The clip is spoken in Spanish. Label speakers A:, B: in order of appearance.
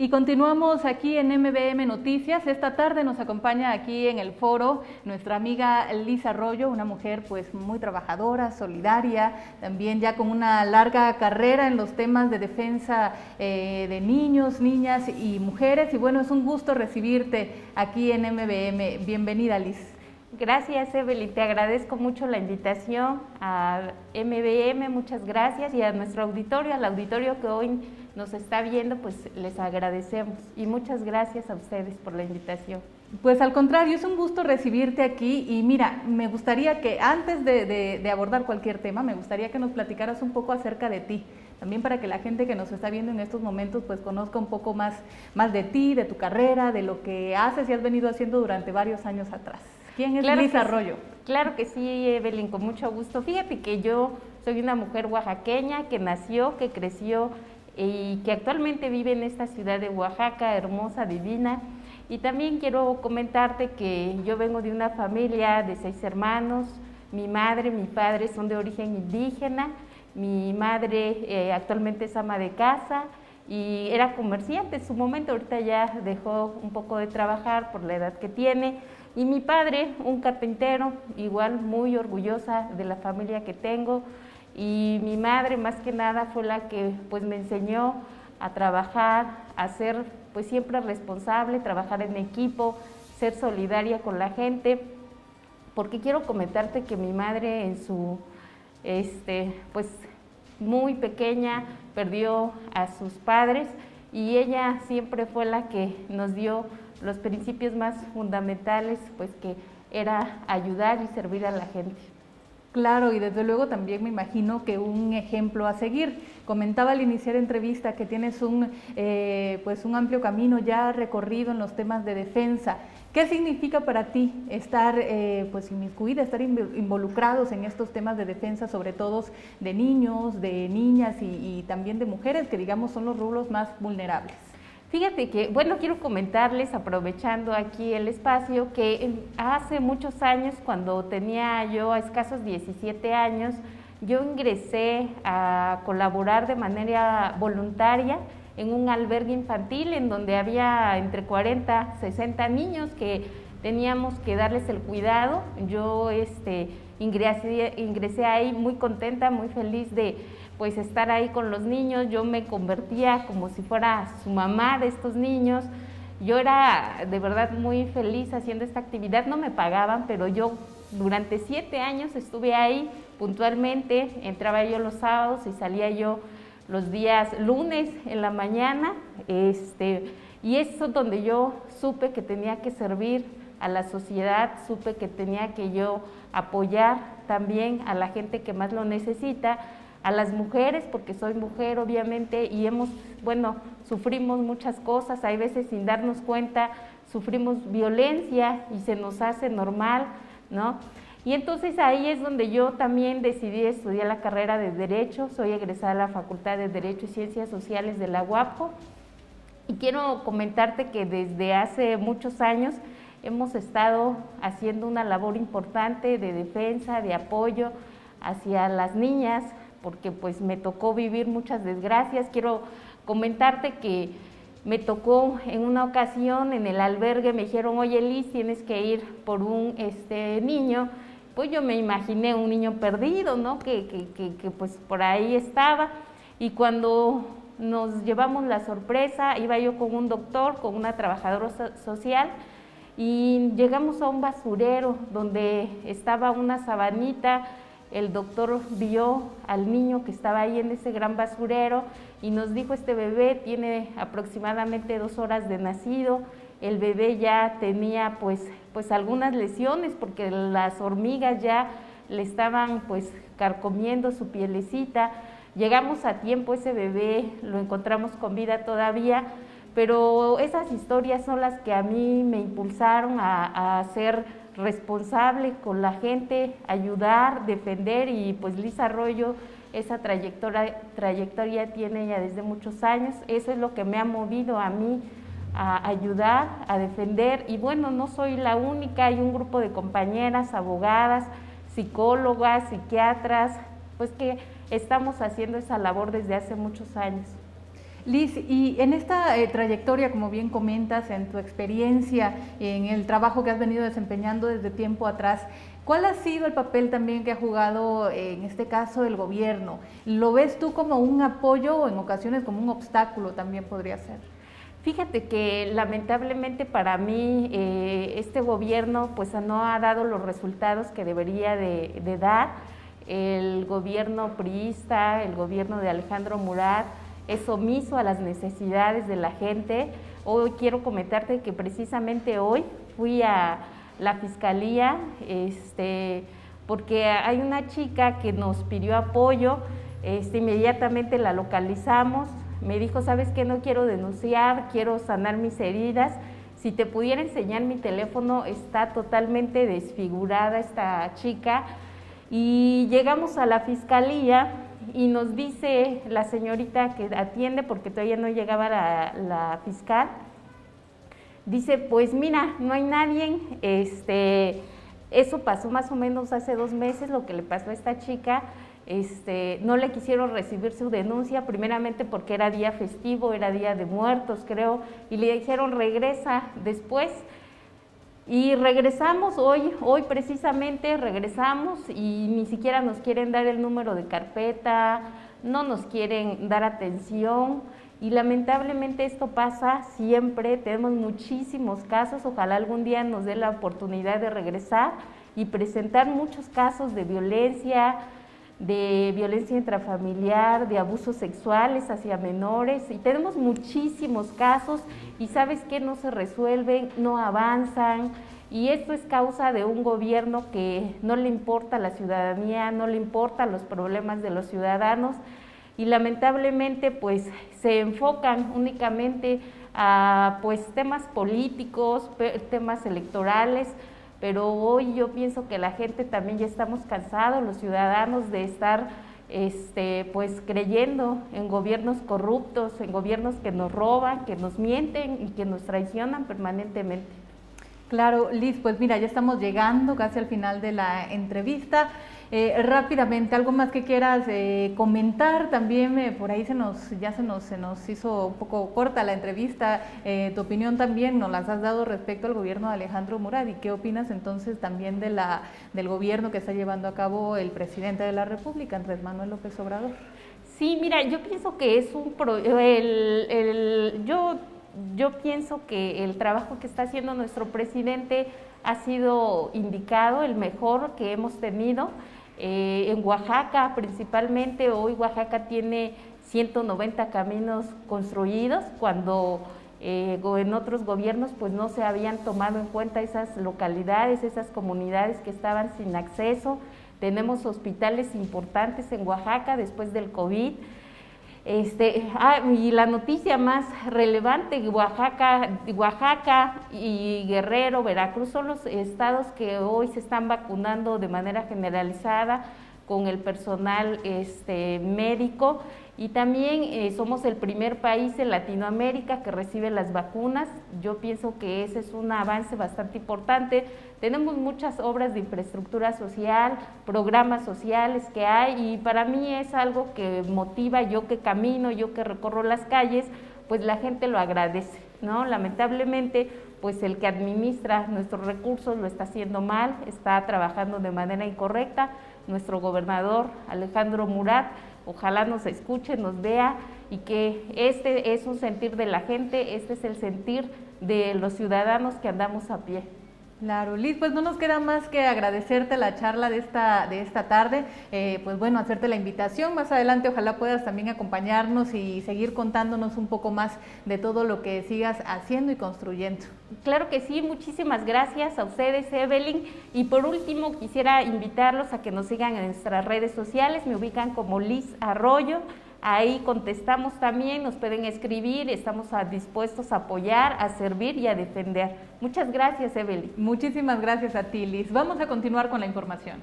A: Y continuamos aquí en MBM Noticias. Esta tarde nos acompaña aquí en el foro nuestra amiga Lisa Arroyo, una mujer pues muy trabajadora, solidaria, también ya con una larga carrera en los temas de defensa eh, de niños, niñas y mujeres. Y bueno, es un gusto recibirte aquí en MBM. Bienvenida, Liz.
B: Gracias, Evelyn. Te agradezco mucho la invitación a MBM. Muchas gracias. Y a nuestro auditorio, al auditorio que hoy nos está viendo, pues les agradecemos y muchas gracias a ustedes por la invitación.
A: Pues al contrario, es un gusto recibirte aquí y mira, me gustaría que antes de, abordar cualquier tema, me gustaría que nos platicaras un poco acerca de ti, también para que la gente que nos está viendo en estos momentos pues conozca un poco más, más de ti, de tu carrera, de lo que haces y has venido haciendo durante varios años atrás. ¿Quién es claro Arroyo?
B: Claro que sí, Evelyn, con mucho gusto. Fíjate que yo soy una mujer oaxaqueña que nació, que creció y que actualmente vive en esta ciudad de Oaxaca, hermosa, divina. Y también quiero comentarte que yo vengo de una familia de seis hermanos, mi madre, mi padre son de origen indígena, mi madre eh, actualmente es ama de casa y era comerciante en su momento, ahorita ya dejó un poco de trabajar por la edad que tiene. Y mi padre, un carpintero, igual muy orgullosa de la familia que tengo, y mi madre más que nada fue la que pues me enseñó a trabajar, a ser pues siempre responsable, trabajar en equipo, ser solidaria con la gente, porque quiero comentarte que mi madre en su este pues muy pequeña perdió a sus padres. Y ella siempre fue la que nos dio los principios más fundamentales, pues que era ayudar y servir a la gente.
A: Claro, y desde luego también me imagino que un ejemplo a seguir. Comentaba al iniciar entrevista que tienes un, eh, pues un amplio camino ya recorrido en los temas de defensa. ¿Qué significa para ti estar eh, pues inmiscuida, estar involucrados en estos temas de defensa, sobre todo de niños, de niñas y también de mujeres, que digamos son los rubros más vulnerables?
B: Fíjate que, bueno, quiero comentarles, aprovechando aquí el espacio, que hace muchos años, cuando tenía yo a escasos 17 años, yo ingresé a colaborar de manera voluntaria en un albergue infantil en donde había entre 40, 60 niños que teníamos que darles el cuidado. Yo este, ingresé, ingresé ahí muy contenta, muy feliz de pues estar ahí con los niños, yo me convertía como si fuera su mamá de estos niños. Yo era de verdad muy feliz haciendo esta actividad, no me pagaban, pero yo durante siete años estuve ahí puntualmente, entraba yo los sábados y salía yo los días lunes en la mañana, este, y eso donde yo supe que tenía que servir a la sociedad, supe que tenía que yo apoyar también a la gente que más lo necesita, a las mujeres, porque soy mujer obviamente, y hemos, bueno, sufrimos muchas cosas, hay veces sin darnos cuenta, sufrimos violencia y se nos hace normal, ¿no? Y entonces ahí es donde yo también decidí estudiar la carrera de Derecho, soy egresada de la Facultad de Derecho y Ciencias Sociales de la UAPO, y quiero comentarte que desde hace muchos años hemos estado haciendo una labor importante de defensa, de apoyo hacia las niñas, porque pues me tocó vivir muchas desgracias. Quiero comentarte que me tocó en una ocasión en el albergue, me dijeron, oye Liz, tienes que ir por un este, niño. Pues yo me imaginé un niño perdido, ¿no? Que, que, que, pues por ahí estaba. Y cuando nos llevamos la sorpresa, iba yo con un doctor, con una trabajadora social, y llegamos a un basurero donde estaba una sabanita, el doctor vio al niño que estaba ahí en ese gran basurero y nos dijo, este bebé tiene aproximadamente dos horas de nacido, el bebé ya tenía pues, pues algunas lesiones porque las hormigas ya le estaban pues carcomiendo su pielecita. Llegamos a tiempo, ese bebé lo encontramos con vida todavía, pero esas historias son las que a mí me impulsaron a, hacer responsable con la gente, ayudar, defender y pues Lisa Arroyo esa trayectoria, trayectoria tiene ya desde muchos años, eso es lo que me ha movido a mí a ayudar, a defender y bueno, no soy la única, hay un grupo de compañeras, abogadas, psicólogas, psiquiatras, pues que estamos haciendo esa labor desde hace muchos años.
A: Liz, y en esta eh, trayectoria, como bien comentas, en tu experiencia, en el trabajo que has venido desempeñando desde tiempo atrás, ¿cuál ha sido el papel también que ha jugado, en este caso, el gobierno? ¿Lo ves tú como un apoyo o en ocasiones como un obstáculo también podría ser?
B: Fíjate que lamentablemente para mí eh, este gobierno pues no ha dado los resultados que debería de, de dar. El gobierno priista, el gobierno de Alejandro Murat, es omiso a las necesidades de la gente. Hoy quiero comentarte que precisamente hoy fui a la fiscalía este, porque hay una chica que nos pidió apoyo, este, inmediatamente la localizamos, me dijo, sabes que no quiero denunciar, quiero sanar mis heridas, si te pudiera enseñar mi teléfono, está totalmente desfigurada esta chica. Y llegamos a la fiscalía y nos dice la señorita que atiende, porque todavía no llegaba la, fiscal, dice, pues mira, no hay nadie, este, eso pasó más o menos hace dos meses, lo que le pasó a esta chica, este, no le quisieron recibir su denuncia, primeramente porque era día festivo, era día de muertos, creo, y le dijeron regresa después. Y regresamos hoy, hoy precisamente regresamos y ni siquiera nos quieren dar el número de carpeta, no nos quieren dar atención. Y lamentablemente esto pasa siempre, tenemos muchísimos casos, ojalá algún día nos dé la oportunidad de regresar y presentar muchos casos de violencia, de violencia intrafamiliar, de abusos sexuales hacia menores y tenemos muchísimos casos y sabes que no se resuelven, no avanzan y esto es causa de un gobierno que no le importa a la ciudadanía, no le importa los problemas de los ciudadanos y lamentablemente pues se enfocan únicamente a pues temas políticos, temas electorales, pero hoy yo pienso que la gente también ya estamos cansados, los ciudadanos, de estar este, pues creyendo en gobiernos corruptos, en gobiernos que nos roban, que nos mienten y que nos traicionan permanentemente.
A: Claro, Liz, pues mira, ya estamos llegando casi al final de la entrevista. Eh, rápidamente, algo más que quieras eh, comentar, también eh, por ahí se nos, ya se nos, se nos hizo un poco corta la entrevista, tu opinión también nos las has dado respecto al gobierno de Alejandro Murad y qué opinas entonces también de la, del gobierno que está llevando a cabo el presidente de la República, Andrés Manuel López Obrador.
B: Sí, mira, yo pienso que es un... Pro, el, el, yo, yo pienso que el trabajo que está haciendo nuestro presidente ha sido indicado, el mejor que hemos tenido. Eh, en Oaxaca principalmente, hoy Oaxaca tiene 190 caminos construidos cuando eh, en otros gobiernos pues no se habían tomado en cuenta esas localidades, esas comunidades que estaban sin acceso. Tenemos hospitales importantes en Oaxaca después del COVID. Este, ah, y la noticia más relevante, Oaxaca, Oaxaca y Guerrero, Veracruz son los estados que hoy se están vacunando de manera generalizada con el personal este, médico y también eh, somos el primer país en Latinoamérica que recibe las vacunas. Yo pienso que ese es un avance bastante importante. Tenemos muchas obras de infraestructura social, programas sociales que hay y para mí es algo que motiva, yo que camino, yo que recorro las calles, pues la gente lo agradece, ¿no? Lamentablemente, pues el que administra nuestros recursos lo está haciendo mal, está trabajando de manera incorrecta. Nuestro gobernador Alejandro Murat ojalá nos escuche, nos vea y que este es un sentir de la gente, este es el sentir de los ciudadanos que andamos a pie.
A: Claro, Liz, pues no nos queda más que agradecerte la charla de esta, de esta tarde, eh, pues bueno, hacerte la invitación, más adelante ojalá puedas también acompañarnos y seguir contándonos un poco más de todo lo que sigas haciendo y construyendo.
B: Claro que sí, muchísimas gracias a ustedes, Evelyn, y por último quisiera invitarlos a que nos sigan en nuestras redes sociales, me ubican como Liz Arroyo, Ahí contestamos también, nos pueden escribir, estamos dispuestos a apoyar, a servir y a defender. Muchas gracias, Evelyn.
A: Muchísimas gracias a ti, Liz. Vamos a continuar con la información.